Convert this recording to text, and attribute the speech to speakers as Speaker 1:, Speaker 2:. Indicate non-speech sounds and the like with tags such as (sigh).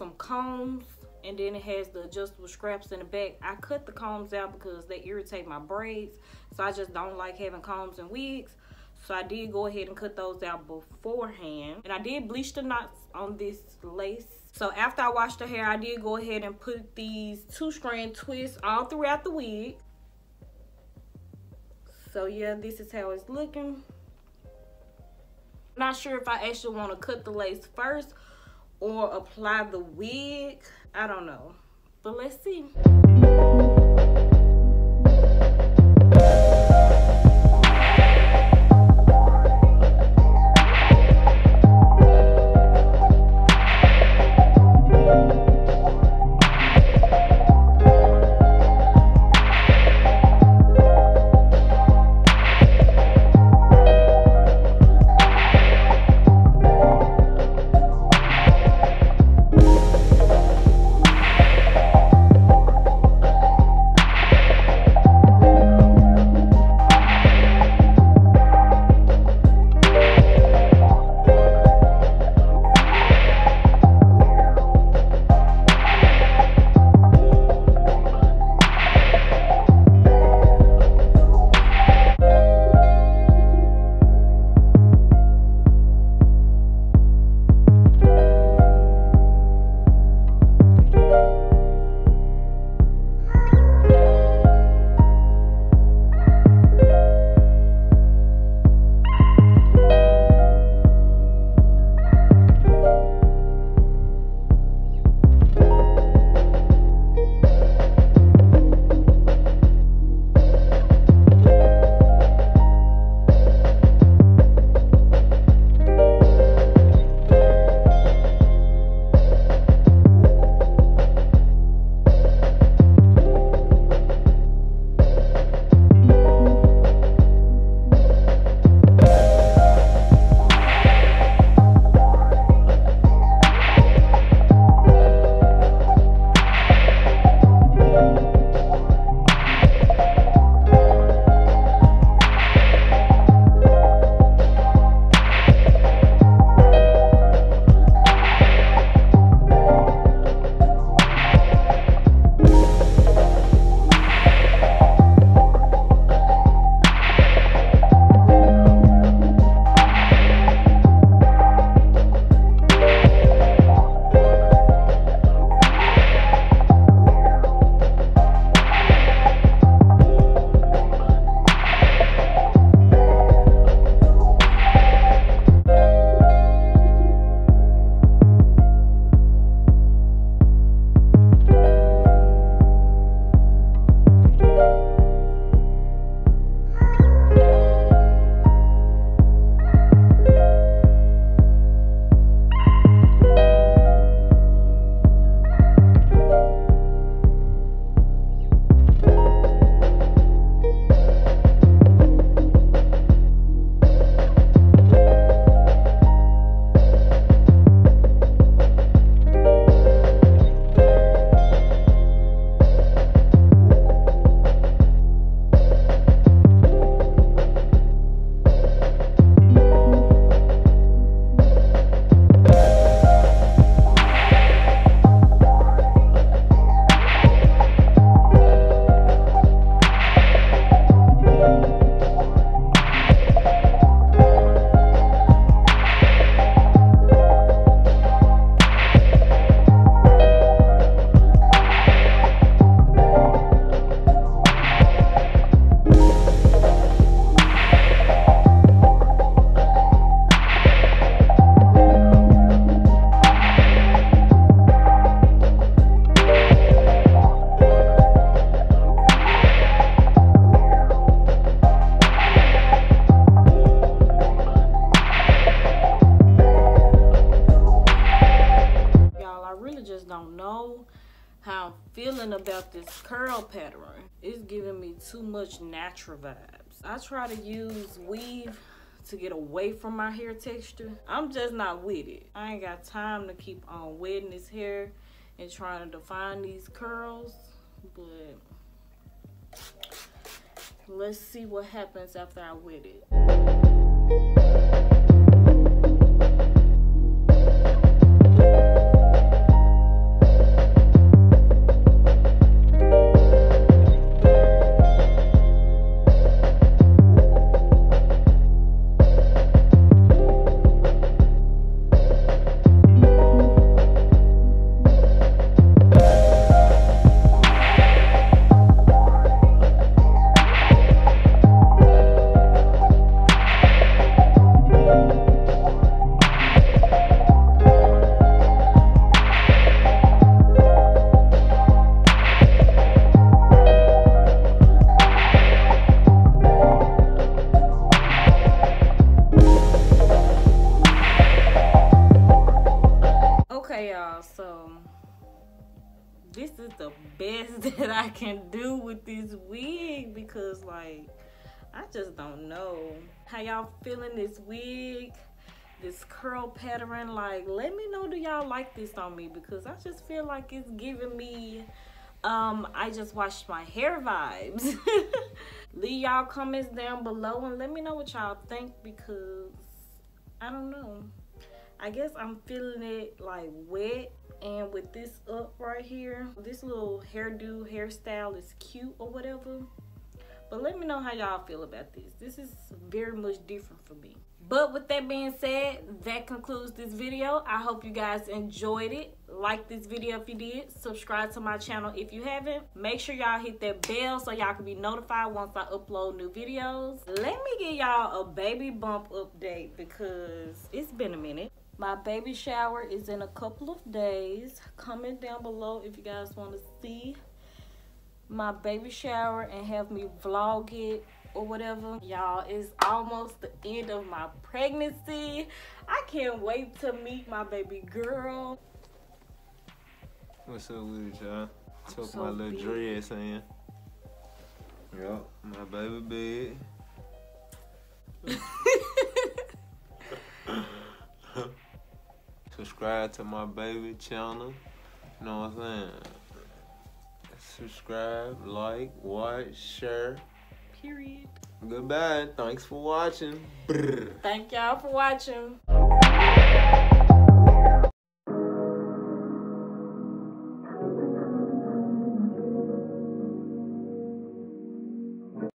Speaker 1: some combs and then it has the adjustable scraps in the back. I cut the combs out because they irritate my braids. So I just don't like having combs and wigs. So I did go ahead and cut those out beforehand. And I did bleach the knots on this lace. So after I washed the hair, I did go ahead and put these two strand twists all throughout the wig. So yeah, this is how it's looking. Not sure if I actually want to cut the lace first or apply the wig. I don't know. But let's see. About this curl pattern. It's giving me too much natural vibes. I try to use weave to get away from my hair texture. I'm just not with it. I ain't got time to keep on wetting this hair and trying to define these curls. But let's see what happens after I wet it. Wig because like I just don't know how y'all feeling this wig this curl pattern. Like let me know do y'all like this on me? Because I just feel like it's giving me um I just washed my hair vibes. (laughs) Leave y'all comments down below and let me know what y'all think because I don't know I guess I'm feeling it like wet and with this up right here this little hairdo hairstyle is cute or whatever. But let me know how y'all feel about this. This is very much different for me. But with that being said that concludes this video. I hope you guys enjoyed it. Like this video if you did. Subscribe to my channel if you haven't. Make sure y'all hit that bell so y'all can be notified once i upload new videos. Let me give y'all a baby bump update because it's been a minute my baby shower is in a couple of days. Comment down below if you guys want to see my baby shower and have me vlog it or whatever. Y'all it's almost the end of my pregnancy. I can't wait to meet my baby girl.
Speaker 2: What's up with y'all? Took
Speaker 1: so
Speaker 2: my little
Speaker 1: big.
Speaker 2: dress in. Yup. My baby bed (laughs) subscribe to my baby channel. You know what i'm saying? Subscribe like watch share.
Speaker 1: Period.
Speaker 2: Goodbye. Thanks for watching. Brr.
Speaker 1: thank y'all for watching